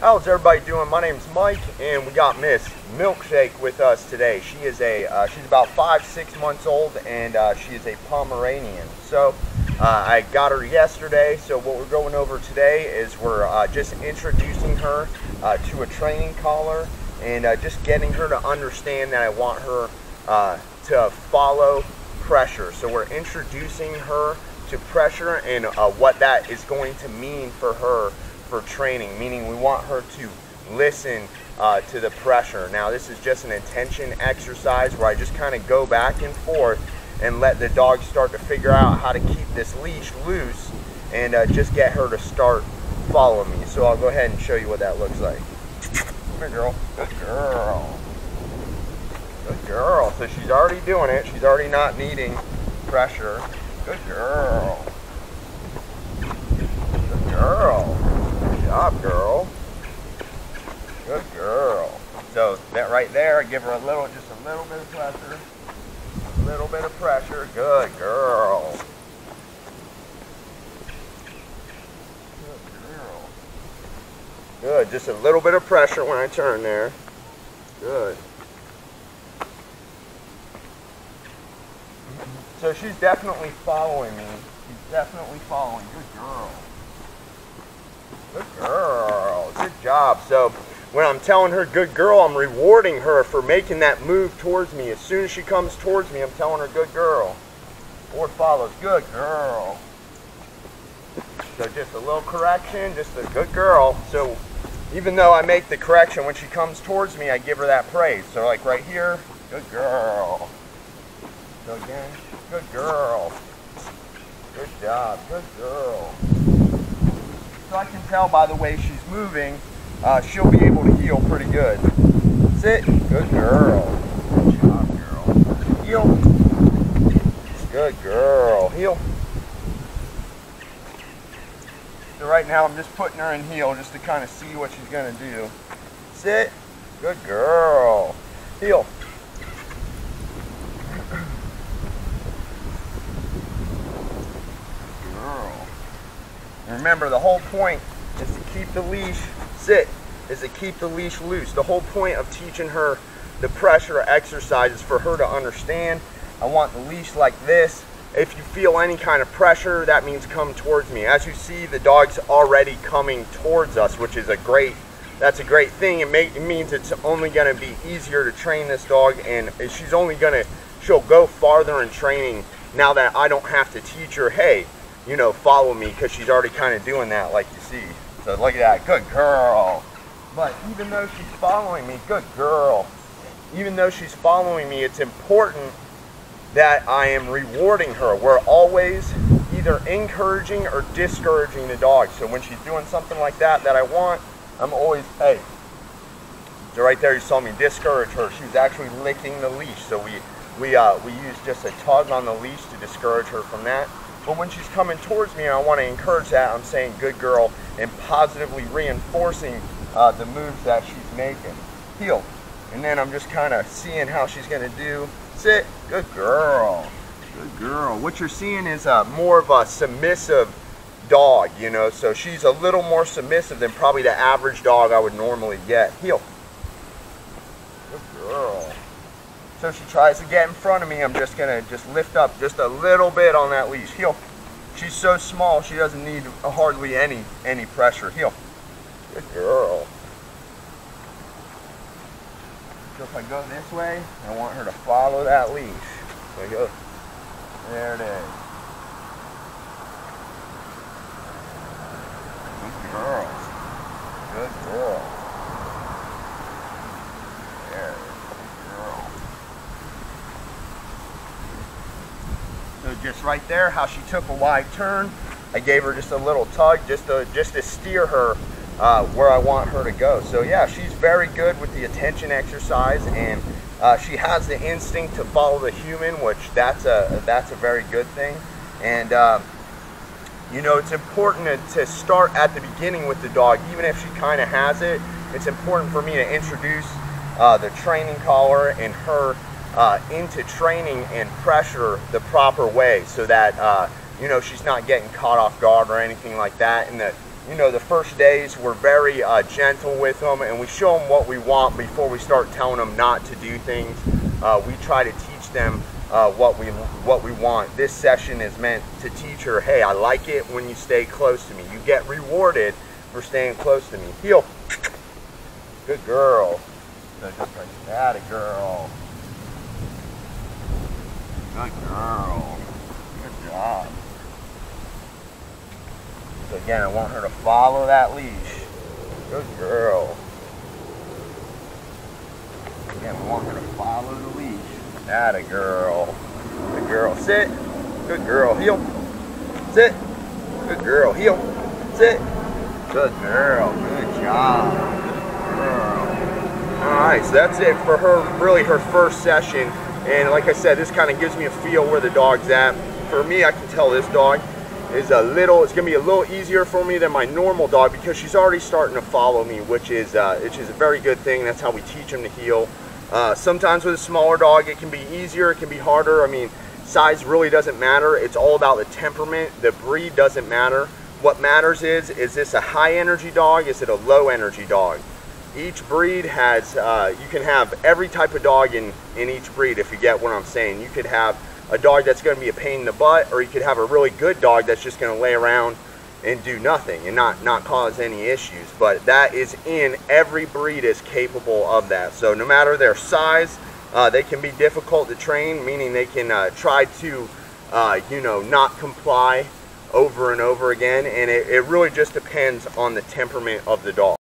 How's everybody doing? My name's Mike, and we got Miss Milkshake with us today. She is a, uh, she's about five, six months old, and uh, she is a Pomeranian. So uh, I got her yesterday. So what we're going over today is we're uh, just introducing her uh, to a training collar, and uh, just getting her to understand that I want her to follow pressure. So we're introducing her to pressure and what that is going to mean for her for training, meaning we want her to listen uh, to the pressure. Now this is just an attention exercise where I just kind of go back and forth and let the dog start to figure out how to keep this leash loose and uh, just get her to start following me. So I'll go ahead and show you what that looks like. Come here girl, good girl. Good girl, so she's already doing it. She's already not needing pressure. Good girl. Good girl job, girl. Good girl. So that right there, give her a little, just a little bit of pressure. A little bit of pressure. Good girl. Good girl. Good. Just a little bit of pressure when I turn there. Good. So she's definitely following me. She's definitely following. Good girl. Good girl. Good job. So when I'm telling her good girl, I'm rewarding her for making that move towards me. As soon as she comes towards me, I'm telling her good girl. Or follows. Good girl. So just a little correction, just a good girl. So even though I make the correction when she comes towards me, I give her that praise. So like right here, good girl. So again, good girl. Good job, good girl. So I can tell by the way she's moving, uh, she'll be able to heel pretty good. Sit. Good girl. Good job, girl. Heel. Good girl. Heel. So right now I'm just putting her in heel just to kind of see what she's going to do. Sit. Good girl. Heel. Girl. Remember, the whole point is to keep the leash, sit, is to keep the leash loose. The whole point of teaching her the pressure exercise is for her to understand. I want the leash like this. If you feel any kind of pressure, that means come towards me. As you see, the dog's already coming towards us, which is a great, that's a great thing. It, it means it's only gonna be easier to train this dog and she's only gonna, she'll go farther in training now that I don't have to teach her, hey, you know, follow me because she's already kind of doing that like you see. So look at that, good girl. But even though she's following me, good girl. Even though she's following me, it's important that I am rewarding her. We're always either encouraging or discouraging the dog. So when she's doing something like that that I want, I'm always, hey. So right there you saw me discourage her. She was actually licking the leash. So we, we, uh, we used just a tug on the leash to discourage her from that. But when she's coming towards me I want to encourage that, I'm saying good girl and positively reinforcing uh, the moves that she's making. Heel. And then I'm just kind of seeing how she's going to do. Sit. Good girl. Good girl. What you're seeing is uh, more of a submissive dog, you know, so she's a little more submissive than probably the average dog I would normally get. Heel. Good girl. So she tries to get in front of me. I'm just to just lift up just a little bit on that leash. Heel. She's so small, she doesn't need hardly any any pressure. Heel. Good girl. So if I go this way, I want her to follow that leash. So I go, there it is. Good girl. Good girl. So just right there, how she took a wide turn, I gave her just a little tug just to, just to steer her uh, where I want her to go. So yeah, she's very good with the attention exercise and uh, she has the instinct to follow the human, which that's a, that's a very good thing. And uh, you know, it's important to, to start at the beginning with the dog, even if she kind of has it. It's important for me to introduce uh, the training collar and her uh, into training and pressure the proper way so that uh, you know she's not getting caught off guard or anything like that and that you know, the first days we're very uh, gentle with them and we show them what we want before we start telling them not to do things. Uh, we try to teach them uh, what we what we want. This session is meant to teach her, hey, I like it when you stay close to me. You get rewarded for staying close to me. Heel. Good girl. That a girl. Good girl. Good job. So again, I want her to follow that leash. Good girl. Again, I want her to follow the leash. That a girl. Good girl. Sit. Good girl. Heel. Sit. Good girl. Heel. Sit. Good girl. Good job. Good girl. Alright, so that's it for her, really her first session. And like I said, this kind of gives me a feel where the dog's at. For me, I can tell this dog is a little, it's gonna be a little easier for me than my normal dog because she's already starting to follow me, which is, uh, which is a very good thing. That's how we teach them to heel. Uh, sometimes with a smaller dog, it can be easier, it can be harder. I mean, size really doesn't matter. It's all about the temperament. The breed doesn't matter. What matters is, is this a high energy dog? Is it a low energy dog? Each breed has, uh, you can have every type of dog in, in each breed if you get what I'm saying. You could have a dog that's going to be a pain in the butt, or you could have a really good dog that's just going to lay around and do nothing and not not cause any issues. But that is in every breed is capable of that. So no matter their size, uh, they can be difficult to train, meaning they can uh, try to, uh, you know, not comply over and over again. And it, it really just depends on the temperament of the dog.